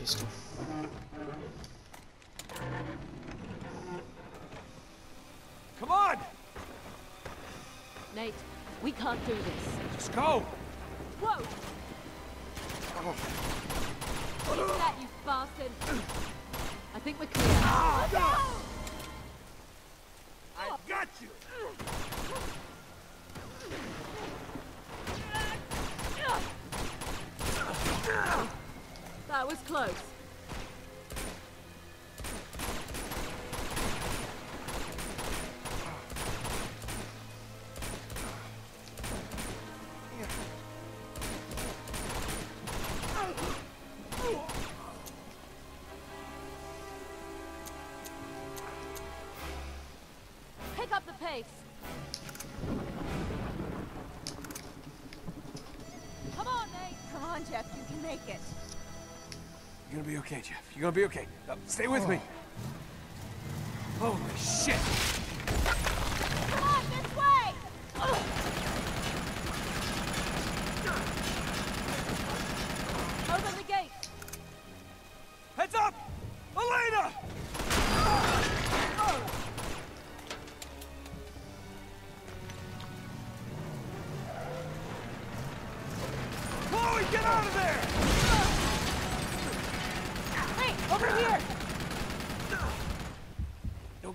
pistol. Come on! Nate, we can't do this. Just go! Whoa! Oh. Do that, you bastard! I think we're clear. Ah, I got you! Was close. Pick up the pace. Come on, Nate. Come on, Jeff, you can make it. You're gonna be okay, Jeff. You're gonna be okay. Uh, stay with me. Holy shit!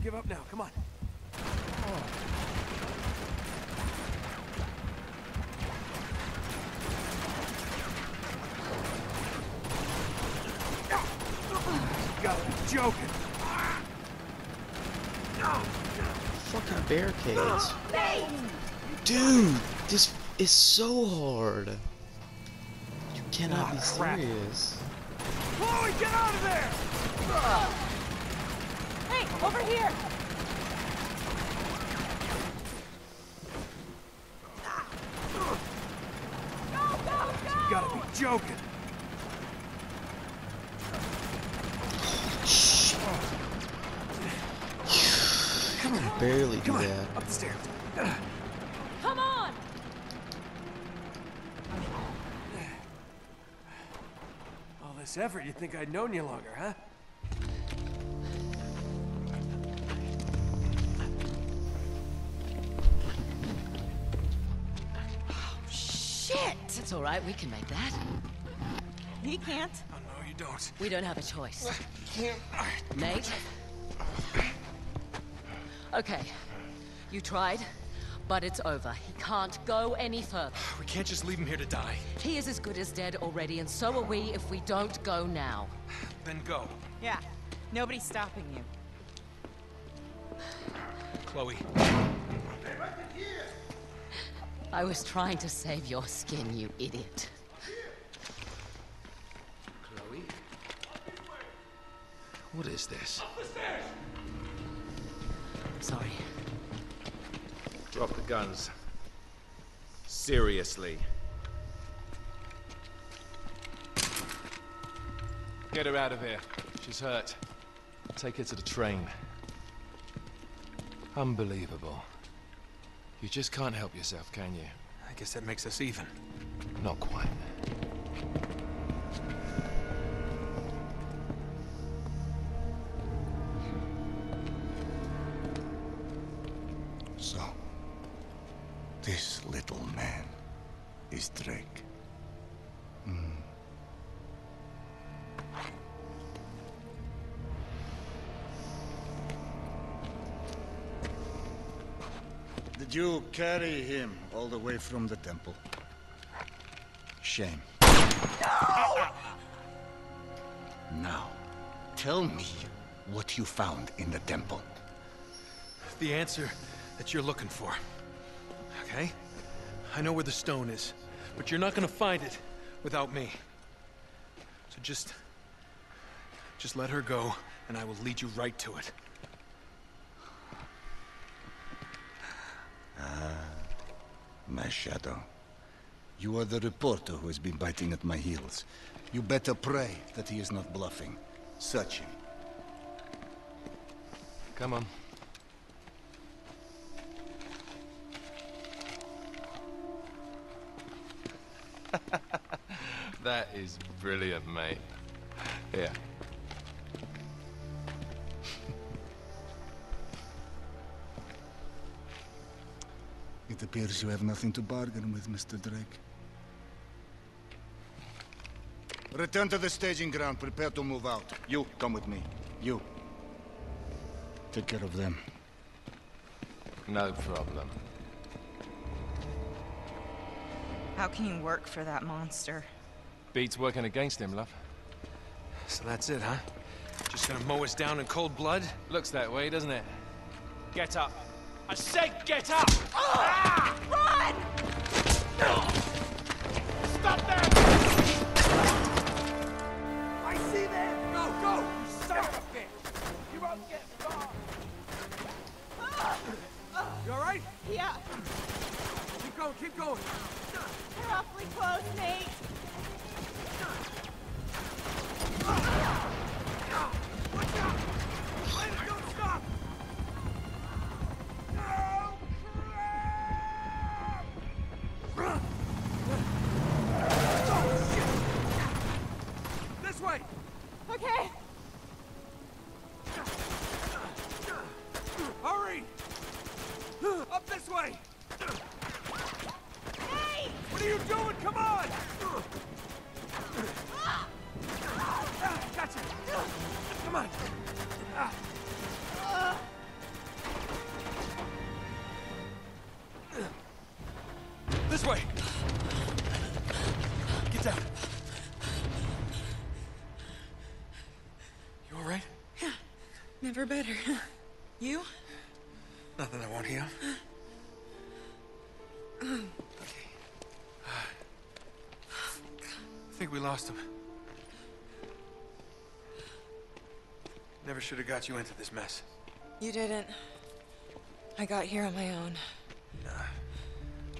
Give up now. Come on. You gotta be joking. Fucking barricades. Dude, this is so hard. You cannot Ah, be crap. serious. Chloe, get out of there! Hey, over here! Go, go, go! You gotta be joking. Shit. Barely do Come on, that. up the stairs. Come on! All this effort, you'd think I'd known you longer, huh? Shit! It's all right, we can make that. He can't. Oh, no, you don't. We don't have a choice. Nate? Okay, you tried, but it's over. He can't go any further. We can't just leave him here to die. He is as good as dead already, and so are we if we don't go now. Then go. Yeah, nobody's stopping you. Chloe. I was trying to save your skin, you idiot. Chloe? What is this? Sorry. Drop the guns. Seriously. Get her out of here. She's hurt. Take her to the train. Unbelievable. You just can't help yourself, can you? I guess that makes us even. Not quite. So, this little man is Drake. Did you carry him all the way from the temple? Shame. Now, tell me what you found in the temple. The answer that you're looking for. Okay? I know where the stone is, but you're not gonna find it without me. So just. Just let her go, and I will lead you right to it. My shadow. You are the reporter who has been biting at my heels. You better pray that he is not bluffing. Search him. Come on. that is brilliant, mate. Here. It appears you have nothing to bargain with, Mr. Drake. Return to the staging ground. Prepare to move out. You, come with me. You. Take care of them. No problem. How can you work for that monster? Beats working against him, love. So that's it, huh? Just gonna mow us down in cold blood? Looks that way, doesn't it? Get up. I said get up! Run! Stop there! I see them! Go, go! You son of a bitch! You won't get far! Ah. You alright? Yeah, Keep going, keep going! they're awfully close, Nate. Never better. You? Nothing I won't heal. Okay. I think we lost him. Never should have got you into this mess. You didn't. I got here on my own.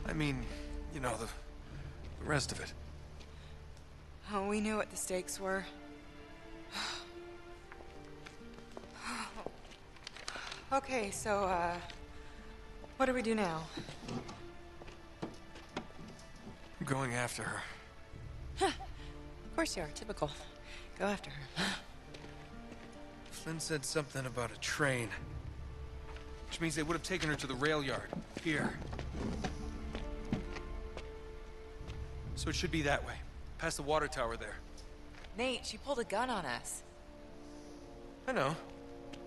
I mean, you know, the, the rest of it. Oh, we knew what the stakes were. Okay, so, uh, what do we do now? I'm going after her. Of course you are, typical. Go after her. Flynn said something about a train. Which means they would have taken her to the rail yard. Here. So it should be that way. Past the water tower there. Nate, she pulled a gun on us. I know.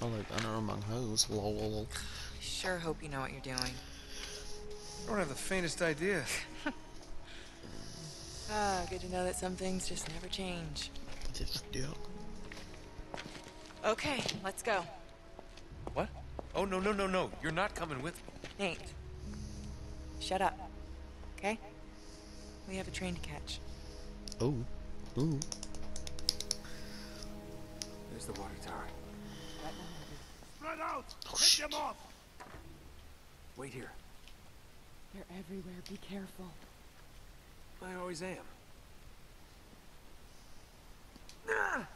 I like honor among hoes. Lol, lol, lol. Sure hope you know what you're doing. I don't have the faintest idea. Ah, good to know that some things just never change. Just duck. Okay, let's go. What? Oh, no, no, no, no. You're not coming with me. Nate, shut up. Okay? We have a train to catch. Oh. Ooh. There's the water tower. Spread out! Oh, them off! Wait here. They're everywhere. Be careful. I always am. Ah!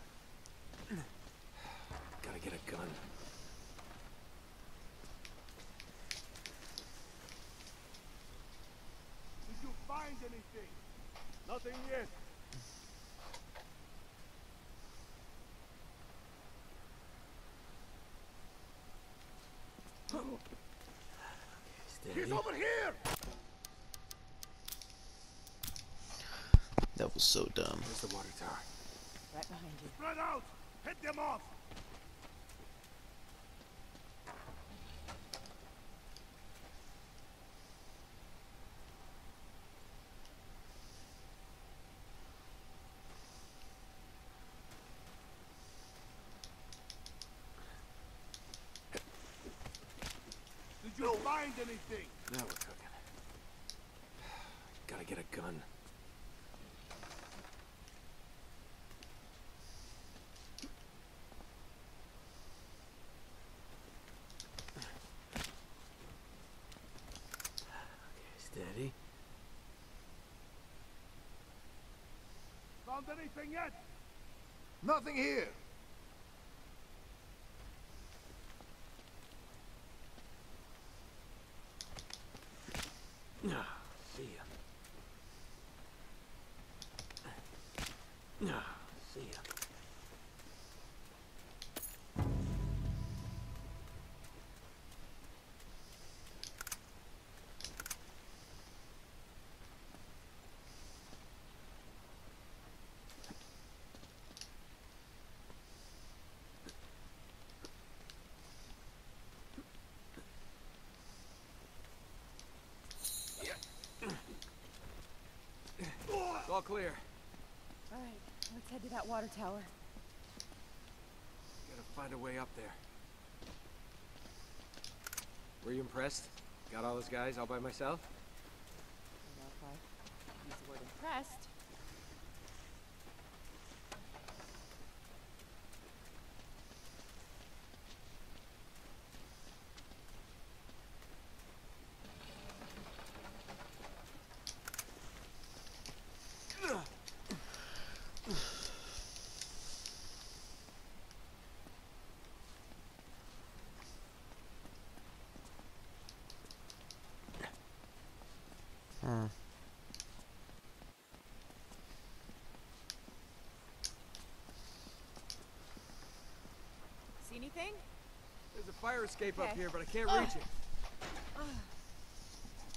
Gotta get a gun. Did you find anything? Nothing yet. He's over here! That was so dumb. There's the water tower. Right behind you. Spread out! Hit them off! Did you find anything? Now we're cooking. Gotta get a gun. found anything yet? Nothing here. Ah, see ya. Ah, see ya. Clear. All right, let's head to that water tower. Gotta find a way up there. Were you impressed? Got all those guys all by myself? You know, if I use the word impressed. Hmm. See anything? There's a fire escape up here, but I can't reach it.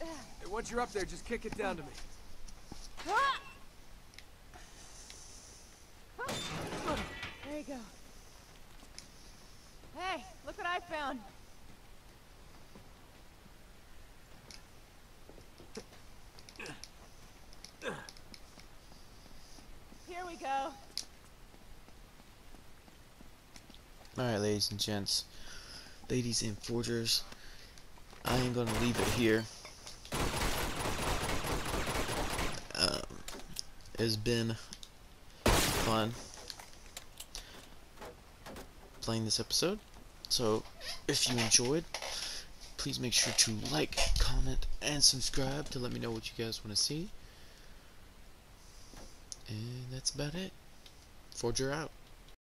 Hey, once you're up there, just kick it down to me. There you go. Hey, look what I found. Here we go. Alright, ladies and gents. Ladies and forgers. I am gonna leave it here. Um, it's been fun playing this episode. So, if you enjoyed, please make sure to like, comment, and subscribe to let me know what you guys want to see. And that's about it. Forger out.